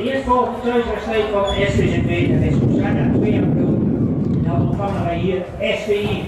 De eerstvolgende thuiswedstrijd van SVZB, dat is op zaterdag 2 april. En Dan ontvangen wij hier SVI